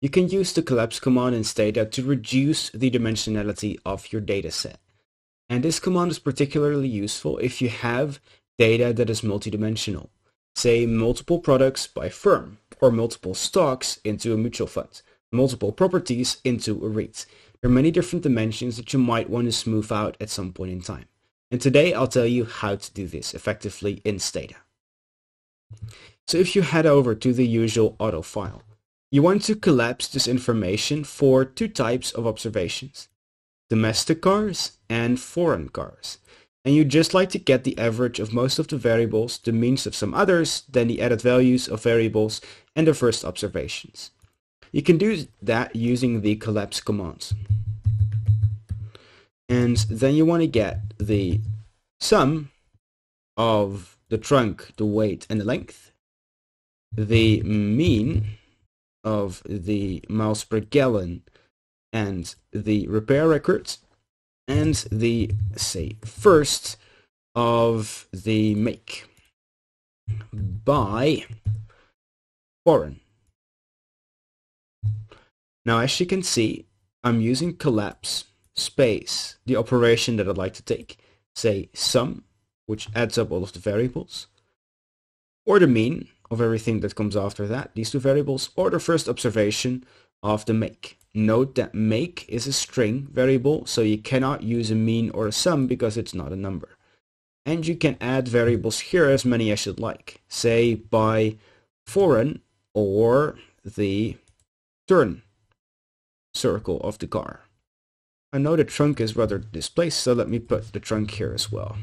you can use the collapse command in Stata to reduce the dimensionality of your dataset. And this command is particularly useful if you have data that is multidimensional, say multiple products by firm, or multiple stocks into a mutual fund, multiple properties into a REIT. There are many different dimensions that you might want to smooth out at some point in time. And today I'll tell you how to do this effectively in Stata. So if you head over to the usual auto file, you want to collapse this information for two types of observations, domestic cars and foreign cars. And you just like to get the average of most of the variables, the means of some others, then the added values of variables, and the first observations. You can do that using the collapse commands. And then you want to get the sum of the trunk, the weight, and the length, the mean of the miles per gallon and the repair records and the say first of the make by foreign. Now as you can see I'm using collapse space the operation that I'd like to take say sum which adds up all of the variables or the mean of everything that comes after that, these two variables, or the first observation of the make. Note that make is a string variable, so you cannot use a mean or a sum because it's not a number. And you can add variables here as many as you'd like, say by foreign or the turn circle of the car. I know the trunk is rather displaced, so let me put the trunk here as well.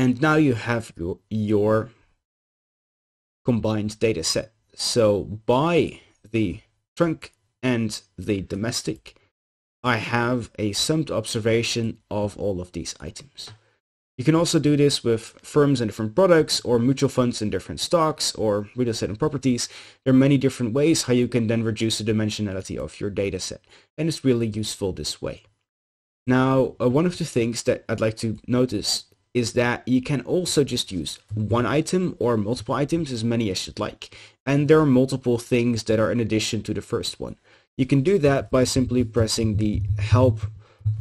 And now you have your, combined data set. So by the trunk and the domestic, I have a summed observation of all of these items. You can also do this with firms and different products or mutual funds and different stocks or real estate and properties. There are many different ways how you can then reduce the dimensionality of your data set. And it's really useful this way. Now, uh, one of the things that I'd like to notice is that you can also just use one item or multiple items as many as you'd like. And there are multiple things that are in addition to the first one. You can do that by simply pressing the help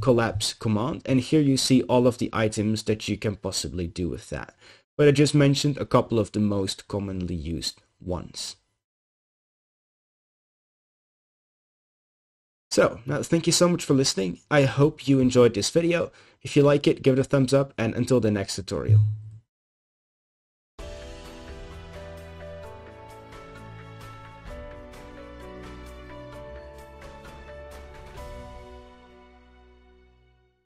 collapse command. And here you see all of the items that you can possibly do with that. But I just mentioned a couple of the most commonly used ones. So, now thank you so much for listening. I hope you enjoyed this video. If you like it, give it a thumbs up and until the next tutorial.